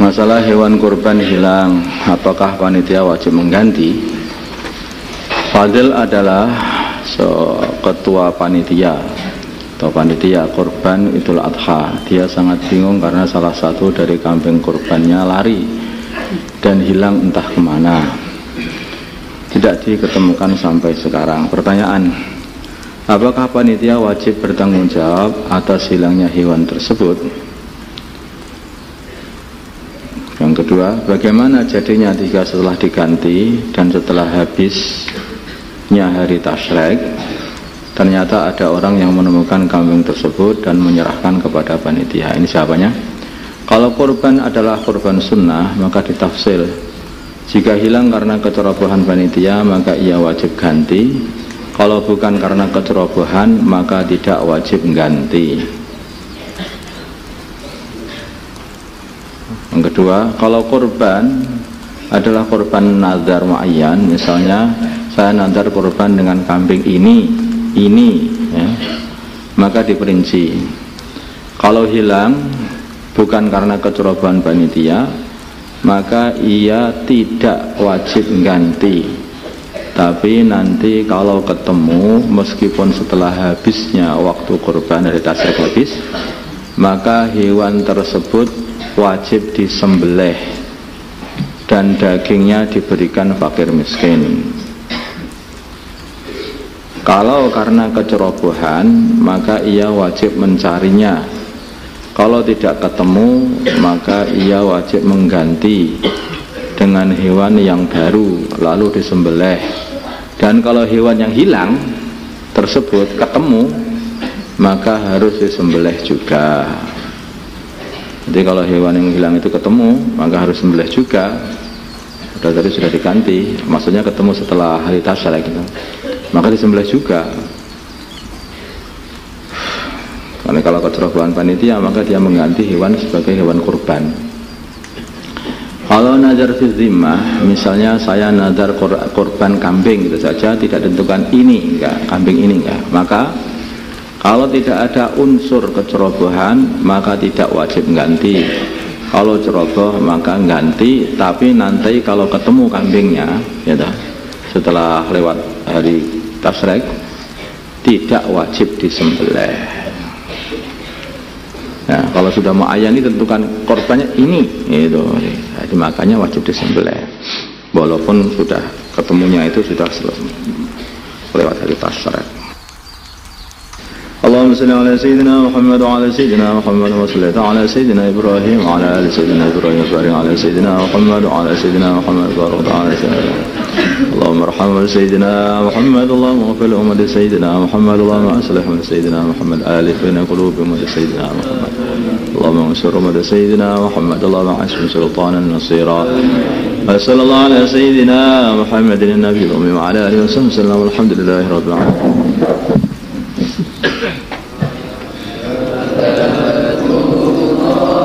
Masalah hewan kurban hilang, apakah panitia wajib mengganti? Fadil adalah so, ketua panitia atau panitia kurban Idul Adha. Dia sangat bingung karena salah satu dari kambing kurbannya lari dan hilang entah ke mana. Tidak diketemukan sampai sekarang. Pertanyaan, apakah panitia wajib bertanggung jawab atas hilangnya hewan tersebut? Yang kedua, bagaimana jadinya jika setelah diganti dan setelah habisnya hari tasrek, ternyata ada orang yang menemukan kambing tersebut dan menyerahkan kepada panitia. Ini siapanya? Kalau korban adalah korban sunnah, maka ditafsir. Jika hilang karena kecerobohan panitia, maka ia wajib ganti. Kalau bukan karena kecerobohan, maka tidak wajib ganti. Yang kedua, kalau korban adalah korban nazar muayyan, misalnya saya nazar korban dengan kambing ini, ini, ya, maka diperinci. Kalau hilang bukan karena kecerobohan panitia, maka ia tidak wajib ganti. Tapi nanti kalau ketemu, meskipun setelah habisnya waktu korban dari tasrik habis, maka hewan tersebut wajib disembelih dan dagingnya diberikan fakir miskin. Kalau karena kecerobohan maka ia wajib mencarinya. Kalau tidak ketemu maka ia wajib mengganti dengan hewan yang baru lalu disembelih. Dan kalau hewan yang hilang tersebut ketemu maka harus disembelih juga jadi kalau hewan yang hilang itu ketemu, maka harus sembelih juga. Sudah tadi sudah diganti, maksudnya ketemu setelah hari tasyrik gitu. Maka disembelih juga. Karena kalau kecerobohan panitia, maka dia mengganti hewan sebagai hewan kurban. Kalau nazar fizimah, misalnya saya nazar kurban kambing gitu saja, tidak tentukan ini enggak, kambing ini enggak, maka kalau tidak ada unsur kecerobohan, maka tidak wajib ganti. Kalau ceroboh maka ganti, tapi nanti kalau ketemu kambingnya, ya dah, setelah lewat hari tasrek, tidak wajib disembelih. Nah, kalau sudah mau ayah ini tentukan korbannya ini, itu. Jadi makanya wajib disembelih. Walaupun sudah ketemunya itu sudah selesai lewat hari tasrek. اللهم صل على سيدنا محمد وعلى سيدنا محمد وصليت على سيدنا إبراهيم وعلى آل سيدنا إبراهيم وبارك على سيدنا محمد وعلى سيدنا محمد وبارك على سيدنا اللهم ارحم سيدنا محمد اللهم اغفر لأمة سيدنا محمد اللهم أصلح من سيدنا محمد آلف بين قلوب أمة سيدنا محمد. اللهم انصر أمة سيدنا محمد اللهم عشم سلطانا نصيرا. وصلى الله على سيدنا محمد النبي الأمي وعلى آله وسلم والحمد لله رب العالمين. Oh,